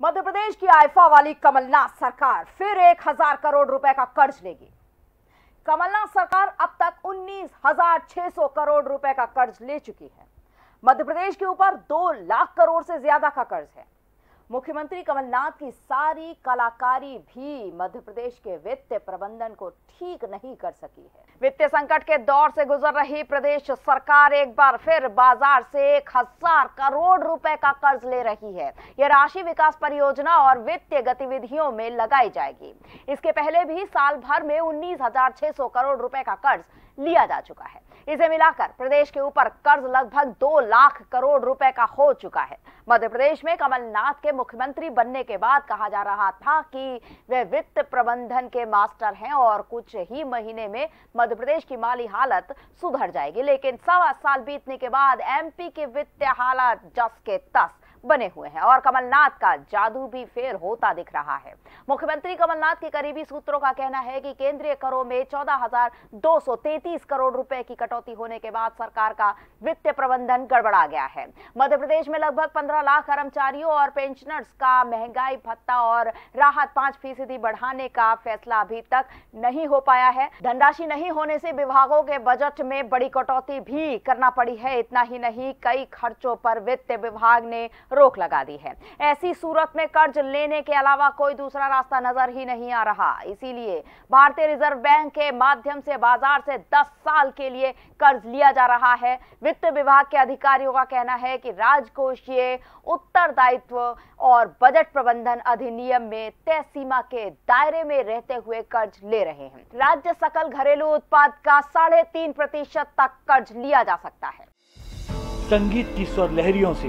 मध्य प्रदेश की आइफा वाली कमलनाथ सरकार फिर एक हज़ार करोड़ रुपए का कर्ज लेगी। कमलनाथ सरकार अब तक उन्नीस हज़ार छह सौ करोड़ रुपए का कर्ज ले चुकी है। मध्य प्रदेश के ऊपर दो लाख करोड़ से ज़्यादा का कर्ज है। मुख्यमंत्री कमलनाथ की सारी कलाकारी भी मध्य प्रदेश के वित्त प्रबंधन को ठीक नहीं कर सकी है। वित्तीय संकट के दौर से गुजर रही प्रदेश सरकार एक बार फिर बाज़ार से एक हज़ार करोड़ रुपए का कर्ज ले रही है। यह राशि विकास परियोजना और वित्तीय गतिविधियों में लगाई जाएगी। इसके पहले भी साल भर में उन्नीस हज़ार छह सौ करोड़ रुपए का कर्ज लिया जा चुका है। इसे मिलाकर प्रदेश के ऊपर कर्ज लगभग दो लाख करोड़ रुपए का हो चुका है। मध्य प्रदेश में कमलनाथ के मुख्यमंत्री बनने के बाद कहा जा रहा था कि वे वित्त प्रबंधन के मास्टर हैं और कुछ ही महीने में मध्य प्रदेश की माली हालत सुधर जाएगी। लेकिन सवा साल बीतने के बाद एमपी के वित्तीय हालत जस के तस। बने हुए हैं। और कमलनाथ का जादू भी फेर होता दिख रहा है। मुख्यमंत्री कमलनाथ के करीबी सूत्रों का कहना है कि केंद्रीय करों में चौदह करोड़ रुपए की कटौती होने के बाद सरकार का वित्तीय प्रबंधन गड़बड़ा गया है। मध्य प्रदेश में लगभग 15 लाख कर्मचारियों और पेंशनर्स का महँगाई, भत्ता और राहत पाँच फ़ीसदी बढ़ाने का फैसला अभी तक नहीं हो पाया है। धनराशि नहीं होने से विभागों के बजट में बड़ी कटौती भी करना पड़ी है। इतना ही नहीं, कई खर्चों पर वित्त विभाग ने रोक लगा दी है। ऐसी सूरत में कर्ज लेने के अलावा कोई दूसरा रास्ता नज़र ही नहीं आ रहा। इसीलिए भारतीय रिज़र्व बैंक के माध्यम से बाज़ार से 10 साल के लिए कर्ज लिया जा रहा है। वित्त विभाग के अधिकारियों का कहना है कि राजकोषीय उत्तरदायित्व और बजट प्रबंधन अधिनियम में तय सीमा के दायरे में रहते हुए कर्ज ले रहे हैं। राज्य सकल घरेलू उत्पाद का साढ़े तीन प्रतिशत तक कर्ज लिया जा सकता है। संगीत की स्वर लहरियों से